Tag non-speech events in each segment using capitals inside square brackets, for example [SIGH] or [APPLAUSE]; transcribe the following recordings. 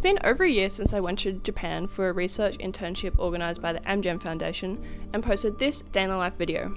It's been over a year since I went to Japan for a research internship organised by the Amgen Foundation and posted this day in the life video.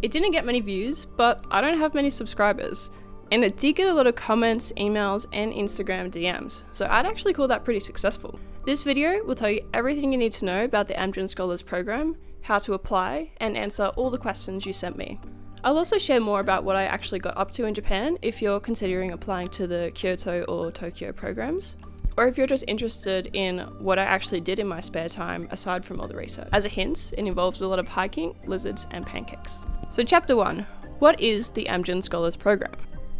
It didn't get many views, but I don't have many subscribers, and it did get a lot of comments, emails, and Instagram DMs, so I'd actually call that pretty successful. This video will tell you everything you need to know about the Amgen Scholars Program, how to apply, and answer all the questions you sent me. I'll also share more about what I actually got up to in Japan if you're considering applying to the Kyoto or Tokyo programs, or if you're just interested in what I actually did in my spare time aside from all the research. As a hint, it involved a lot of hiking, lizards, and pancakes. So, Chapter 1 What is the Amgen Scholars Program?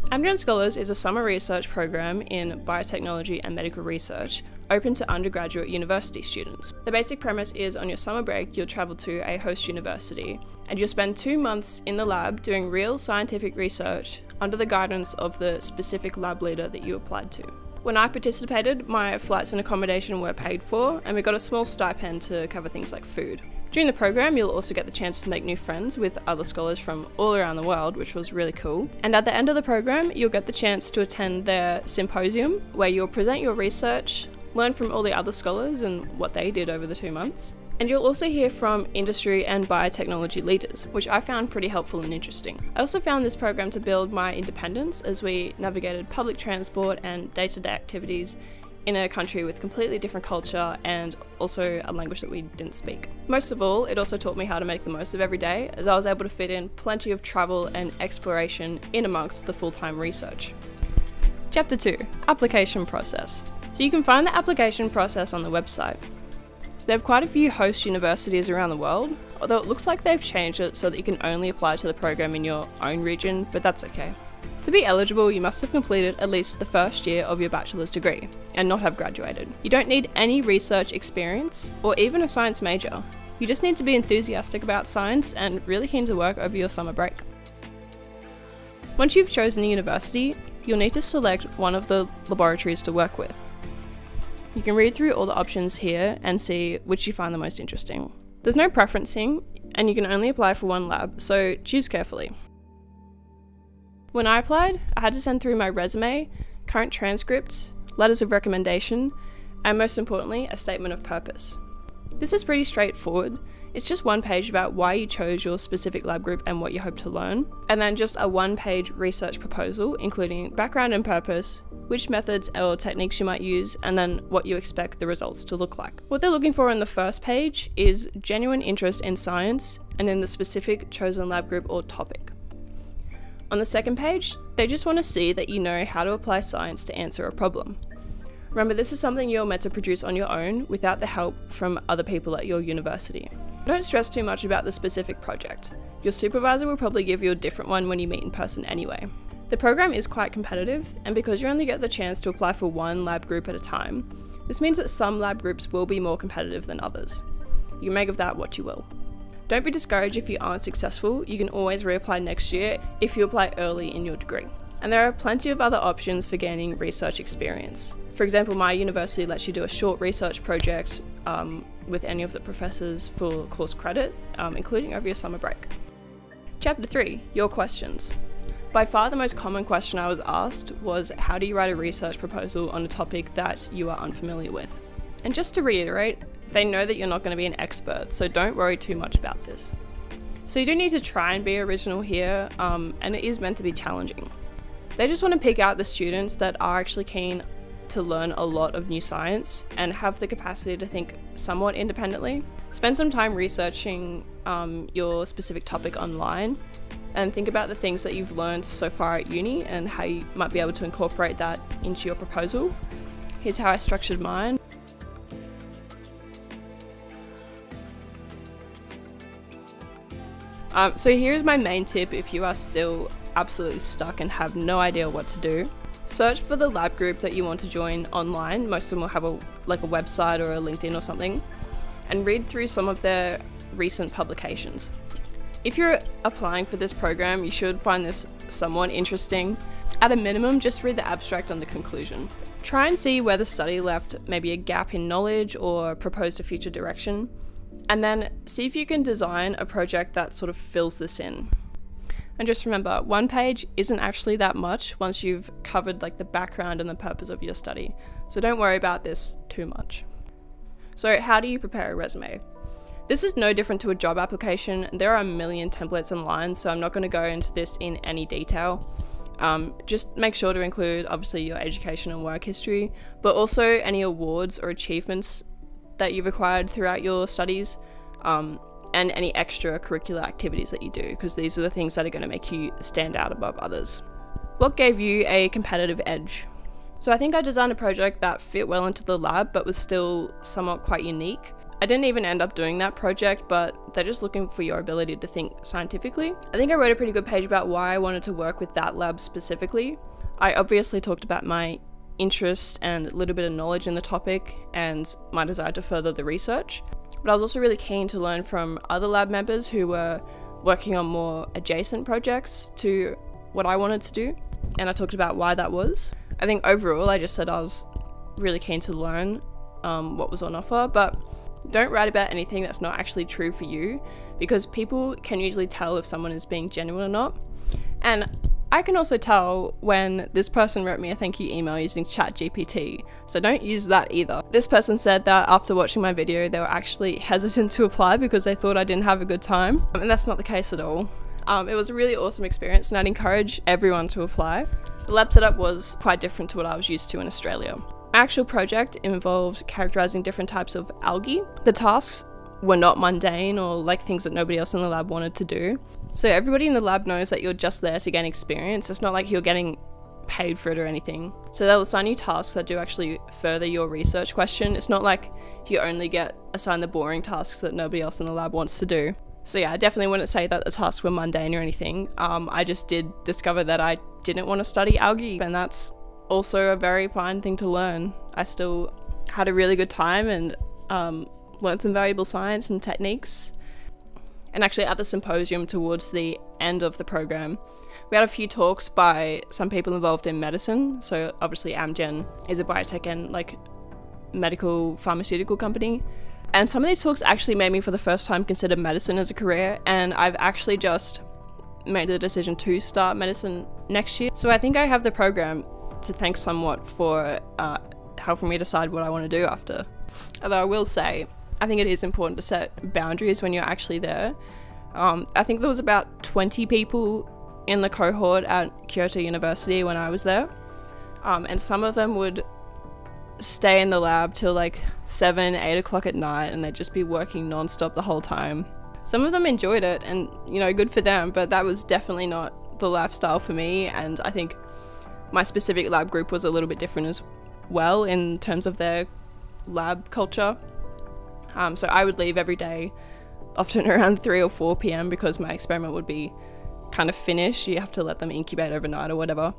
Amgen Scholars is a summer research program in biotechnology and medical research open to undergraduate university students. The basic premise is on your summer break, you'll travel to a host university and you'll spend two months in the lab doing real scientific research under the guidance of the specific lab leader that you applied to. When I participated, my flights and accommodation were paid for, and we got a small stipend to cover things like food. During the program, you'll also get the chance to make new friends with other scholars from all around the world, which was really cool. And at the end of the program, you'll get the chance to attend their symposium, where you'll present your research, learn from all the other scholars and what they did over the two months. And you'll also hear from industry and biotechnology leaders, which I found pretty helpful and interesting. I also found this program to build my independence as we navigated public transport and day to day activities in a country with completely different culture and also a language that we didn't speak. Most of all, it also taught me how to make the most of every day as I was able to fit in plenty of travel and exploration in amongst the full time research. Chapter 2 Application Process. So you can find the application process on the website. They have quite a few host universities around the world, although it looks like they've changed it so that you can only apply to the program in your own region, but that's okay. To be eligible, you must have completed at least the first year of your bachelor's degree and not have graduated. You don't need any research experience or even a science major. You just need to be enthusiastic about science and really keen to work over your summer break. Once you've chosen a university, you'll need to select one of the laboratories to work with. You can read through all the options here and see which you find the most interesting. There's no preferencing, and you can only apply for one lab, so choose carefully. When I applied, I had to send through my resume, current transcripts, letters of recommendation, and most importantly, a statement of purpose. This is pretty straightforward. It's just one page about why you chose your specific lab group and what you hope to learn, and then just a one page research proposal, including background and purpose, which methods or techniques you might use, and then what you expect the results to look like. What they're looking for in the first page is genuine interest in science and in the specific chosen lab group or topic. On the second page, they just want to see that you know how to apply science to answer a problem. Remember, this is something you're meant to produce on your own without the help from other people at your university. Don't stress too much about the specific project. Your supervisor will probably give you a different one when you meet in person anyway. The program is quite competitive, and because you only get the chance to apply for one lab group at a time, this means that some lab groups will be more competitive than others. You make of that what you will. Don't be discouraged if you aren't successful, you can always reapply next year if you apply early in your degree. And there are plenty of other options for gaining research experience. For example, my university lets you do a short research project um, with any of the professors for course credit, um, including over your summer break. Chapter 3 Your Questions. By far the most common question I was asked was how do you write a research proposal on a topic that you are unfamiliar with? And just to reiterate, they know that you're not going to be an expert, so don't worry too much about this. So you do need to try and be original here, um, and it is meant to be challenging. They just want to pick out the students that are actually keen to learn a lot of new science and have the capacity to think somewhat independently. Spend some time researching um, your specific topic online and think about the things that you've learned so far at uni and how you might be able to incorporate that into your proposal. Here's how I structured mine. Um, so here's my main tip if you are still absolutely stuck and have no idea what to do. Search for the lab group that you want to join online. Most of them will have a like a website or a LinkedIn or something, and read through some of their recent publications. If you're applying for this program, you should find this somewhat interesting. At a minimum, just read the abstract and the conclusion. Try and see where the study left maybe a gap in knowledge or proposed a future direction, and then see if you can design a project that sort of fills this in. And just remember, one page isn't actually that much once you've covered like the background and the purpose of your study. So don't worry about this too much. So, how do you prepare a resume? This is no different to a job application. There are a million templates online, so I'm not going to go into this in any detail. Um, just make sure to include obviously your education and work history, but also any awards or achievements that you've acquired throughout your studies. Um, and any extracurricular activities that you do, because these are the things that are going to make you stand out above others. What gave you a competitive edge? So, I think I designed a project that fit well into the lab but was still somewhat quite unique. I didn't even end up doing that project, but they're just looking for your ability to think scientifically. I think I wrote a pretty good page about why I wanted to work with that lab specifically. I obviously talked about my interest and a little bit of knowledge in the topic and my desire to further the research. But I was also really keen to learn from other lab members who were working on more adjacent projects to what I wanted to do, and I talked about why that was. I think overall, I just said I was really keen to learn um, what was on offer, but don't write about anything that's not actually true for you because people can usually tell if someone is being genuine or not. And I can also tell when this person wrote me a thank you email using ChatGPT, so don't use that either. This person said that after watching my video, they were actually hesitant to apply because they thought I didn't have a good time, and that's not the case at all. Um, it was a really awesome experience, and I'd encourage everyone to apply. The lab setup was quite different to what I was used to in Australia. My actual project involved characterizing different types of algae. The tasks were not mundane or like things that nobody else in the lab wanted to do. So everybody in the lab knows that you're just there to gain experience. It's not like you're getting paid for it or anything. So they'll assign you tasks that do actually further your research question. It's not like you only get assigned the boring tasks that nobody else in the lab wants to do. So yeah, I definitely wouldn't say that the tasks were mundane or anything. Um, I just did discover that I didn't want to study algae, and that's also a very fine thing to learn. I still had a really good time and um, learned some valuable science and techniques. And actually, at the symposium towards the end of the program, we had a few talks by some people involved in medicine. So, obviously, Amgen is a biotech and like medical pharmaceutical company. And some of these talks actually made me, for the first time, consider medicine as a career. And I've actually just made the decision to start medicine next year. So, I think I have the program to thank somewhat for uh, helping me decide what I want to do after. Although I will say, I think it is important to set boundaries when you're actually there. Um, I think there was about 20 people in the cohort at Kyoto University when I was there, um, and some of them would stay in the lab till like 7, 8 o'clock at night, and they'd just be working non-stop the whole time. Some of them enjoyed it, and you know, good for them, but that was definitely not the lifestyle for me, and I think my specific lab group was a little bit different as well in terms of their lab culture. Um, so I would leave every day, often [LAUGHS] around 3 or 4 pm, because my experiment would be kind of finished. You have to let them incubate overnight or whatever.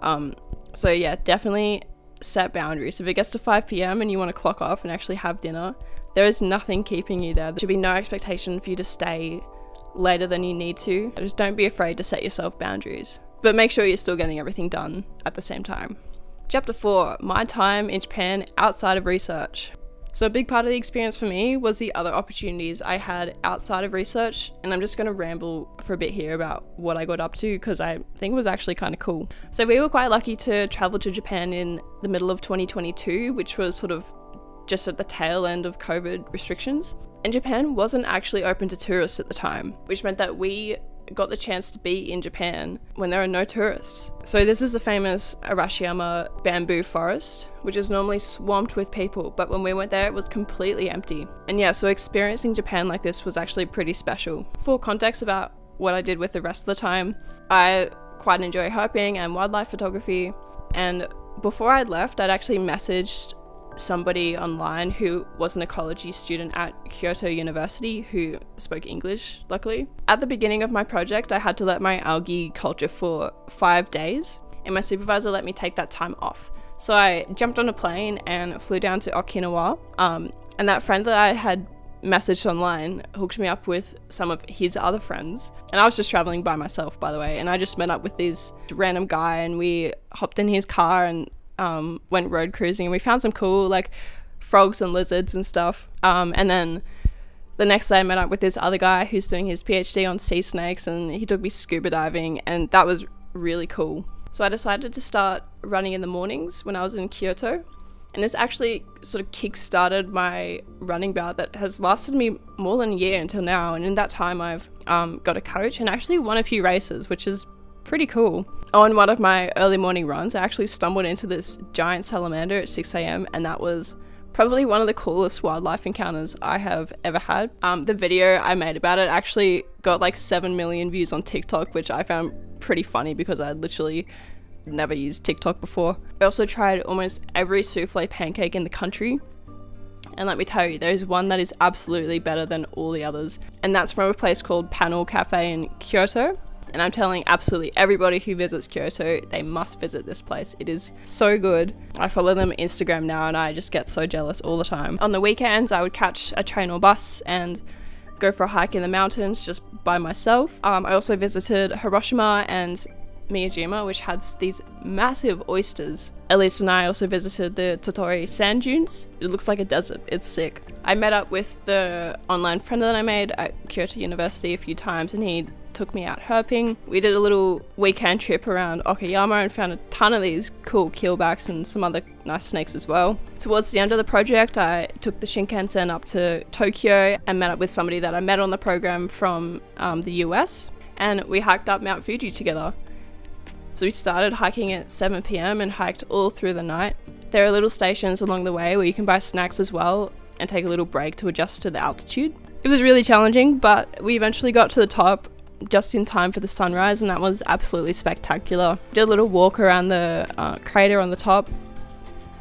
Um, so yeah, definitely set boundaries. If it gets to 5 pm and you want to clock off and actually have dinner, there is nothing keeping you there. There should be no expectation for you to stay later than you need to. Just don't be afraid to set yourself boundaries but make sure you're still getting everything done at the same time. Chapter 4 My time in Japan outside of research. So, a big part of the experience for me was the other opportunities I had outside of research, and I'm just going to ramble for a bit here about what I got up to because I think it was actually kind of cool. So, we were quite lucky to travel to Japan in the middle of 2022, which was sort of just at the tail end of COVID restrictions. And Japan wasn't actually open to tourists at the time, which meant that we got the chance to be in Japan when there are no tourists. So this is the famous Arashiyama bamboo forest, which is normally swamped with people, but when we went there it was completely empty. And yeah, so experiencing Japan like this was actually pretty special. For context about what I did with the rest of the time, I quite enjoy herping and wildlife photography, and before I left, I'd actually messaged somebody online who was an ecology student at Kyoto University who spoke English, luckily. At the beginning of my project, I had to let my algae culture for five days, and my supervisor let me take that time off. So I jumped on a plane and flew down to Okinawa. Um, and that friend that I had messaged online hooked me up with some of his other friends. And I was just traveling by myself, by the way. And I just met up with this random guy and we hopped in his car and um, went road cruising and we found some cool like frogs and lizards and stuff. Um, and then The next day, I met up with this other guy who's doing his PhD on sea snakes, and he took me scuba diving, and that was really cool. So I decided to start running in the mornings when I was in Kyoto. And this actually sort of kick started my running bout that has lasted me more than a year until now. And in that time, I've um, got a coach and actually won a few races, which is pretty cool. On one of my early morning runs, I actually stumbled into this giant salamander at 6 a.m., and that was probably one of the coolest wildlife encounters I have ever had. Um, the video I made about it actually got like 7 million views on TikTok, which I found pretty funny because I literally never used TikTok before. I also tried almost every souffle pancake in the country. And let me tell you, there's one that is absolutely better than all the others. And that's from a place called Panel Cafe in Kyoto. And I'm telling absolutely everybody who visits Kyoto, they must visit this place. It is so good. I follow them on Instagram now and I just get so jealous all the time. On the weekends, I would catch a train or bus and go for a hike in the mountains just by myself. Um, I also visited Hiroshima and Miyajima, which has these massive oysters. Elise and I also visited the Tottori sand dunes. It looks like a desert. It's sick. I met up with the online friend that I made at Kyoto University a few times and he took me out herping. We did a little weekend trip around Okayama and found a ton of these cool keelbacks and some other nice snakes as well. Towards the end of the project, I took the Shinkansen up to Tokyo and met up with somebody that I met on the program from um, the US and we hiked up Mount Fuji together. So we started hiking at 7 pm and hiked all through the night. There are little stations along the way where you can buy snacks as well and take a little break to adjust to the altitude. It was really challenging, but we eventually got to the top just in time for the sunrise, and that was absolutely spectacular. Did a little walk around the uh, crater on the top.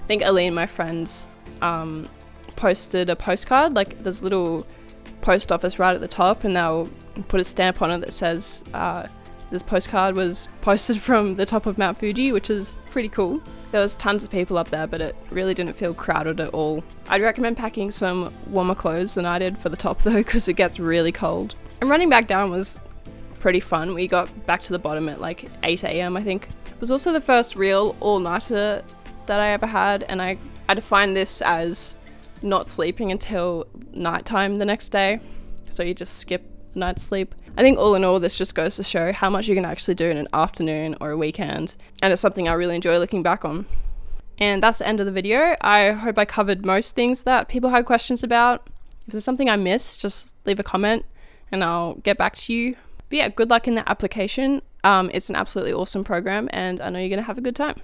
I think Aline, my friends, um, posted a postcard. Like there's a little post office right at the top, and they'll put a stamp on it that says uh, this postcard was posted [LAUGHS] from the top of Mount Fuji, which is pretty cool. There was tons of people up there, but it really didn't feel crowded at all. I'd recommend packing some warmer clothes than I did for the top [LAUGHS] though, because it gets really cold. And running back down was pretty fun. We got back to the bottom at like 8 a.m. I think. It was also the first real all-nighter that I ever had, and I, I defined this as not sleeping until nighttime the next day. So you just skip night's sleep. I think all in all, this just goes to show how much you can actually do in an afternoon or a weekend, and it's something I really enjoy looking back on. And that's the end of the video. I hope I covered most things that people had questions about. If there's something I missed, just leave a comment and I'll get back to you. But yeah, good luck in the application. Um, it's an absolutely awesome program, and I know you're going to have a good time.